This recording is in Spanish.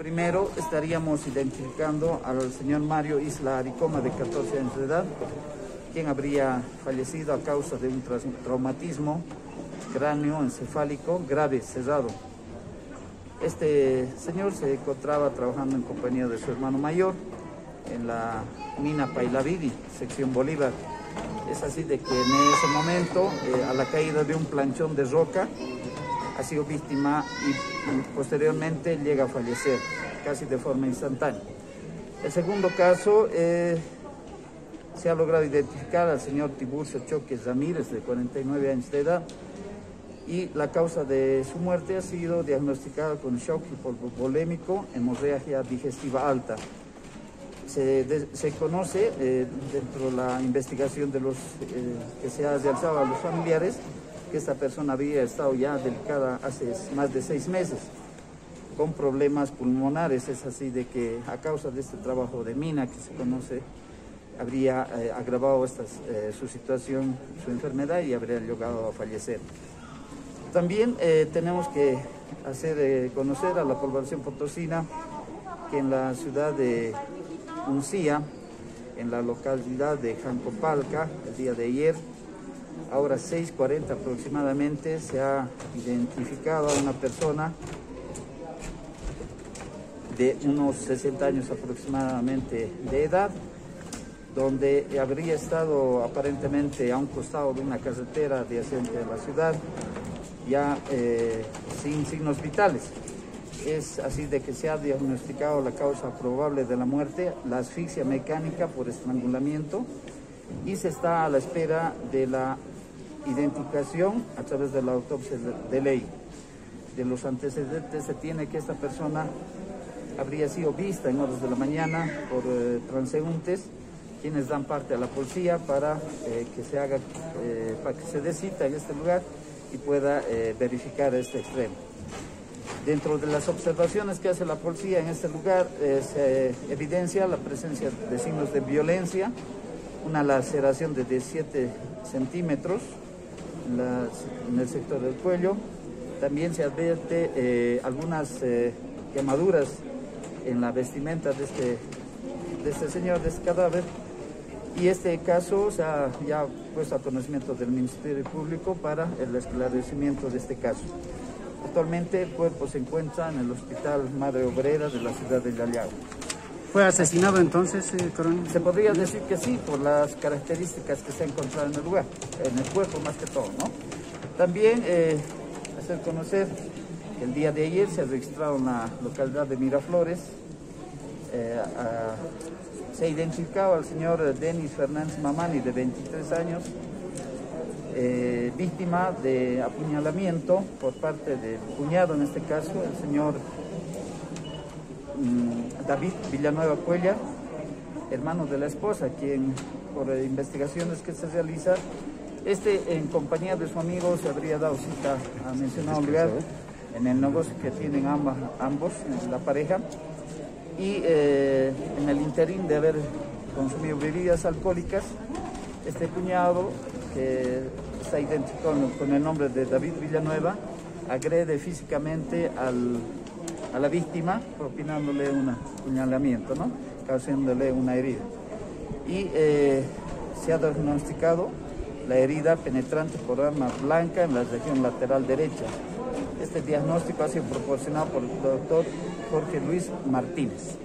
Primero estaríamos identificando al señor Mario Isla Aricoma, de 14 años de edad, quien habría fallecido a causa de un traumatismo cráneo encefálico grave cerrado. Este señor se encontraba trabajando en compañía de su hermano mayor en la mina Pailavidi, sección Bolívar. Es así de que en ese momento, eh, a la caída de un planchón de roca, ha sido víctima y, posteriormente llega a fallecer, casi de forma instantánea. El segundo caso, eh, se ha logrado identificar al señor Tiburcio Choques Ramírez, de 49 años de edad, y la causa de su muerte ha sido diagnosticada con shock hipovolémico, hemorragia digestiva alta. Se, se conoce eh, dentro de la investigación de los, eh, que se ha realizado a los familiares que esta persona había estado ya delicada hace más de seis meses con problemas pulmonares. Es así de que a causa de este trabajo de mina que se conoce, habría eh, agravado esta, eh, su situación, su enfermedad y habría llegado a fallecer. También eh, tenemos que hacer conocer a la población potosina que en la ciudad de Uncía, en la localidad de Jancopalca, el día de ayer, ahora 6.40 aproximadamente, se ha identificado a una persona de unos 60 años aproximadamente de edad, donde habría estado aparentemente a un costado de una carretera adyacente de la ciudad, ya eh, sin signos vitales. Es así de que se ha diagnosticado la causa probable de la muerte, la asfixia mecánica por estrangulamiento, y se está a la espera de la identificación a través de la autopsia de ley. De los antecedentes se tiene que esta persona habría sido vista en horas de la mañana por eh, transeúntes quienes dan parte a la policía para eh, que se haga, eh, para que se dé en este lugar y pueda verificar este extremo. Dentro de las observaciones que hace la policía en este lugar se evidencia la presencia de signos de violencia, una laceración de 17 centímetros, en el sector del cuello. También se advierte eh, algunas eh, quemaduras en la vestimenta de este, de este señor, de este cadáver. Y este caso se ha ya puesto a conocimiento del Ministerio Público para el esclarecimiento de este caso. Actualmente el cuerpo se encuentra en el Hospital Madre Obrera de la ciudad de Yallago. ¿Fue asesinado entonces, eh, coronel? Se podría decir que sí, por las características que se han encontrado en el lugar, en el cuerpo más que todo, ¿no? También eh, hacer conocer que el día de ayer se ha registrado en la localidad de Miraflores, eh, se ha identificado al señor Denis Fernández Mamani, de 23 años, eh, víctima de apuñalamiento por parte del cuñado, en este caso, el señor David Villanueva Cuella, hermano de la esposa, quien por investigaciones que se realizan, este en compañía de su amigo se habría dado cita a mencionado lugar en el negocio que tienen ambas, ambos, la pareja, y eh, en el interín de haber consumido bebidas alcohólicas, este cuñado, que está identificado con el nombre de David Villanueva, agrede físicamente al a la víctima propinándole un apuñalamiento, ¿no? causándole una herida. Y eh, se ha diagnosticado la herida penetrante por arma blanca en la región lateral derecha. Este diagnóstico ha sido proporcionado por el doctor Jorge Luis Martínez.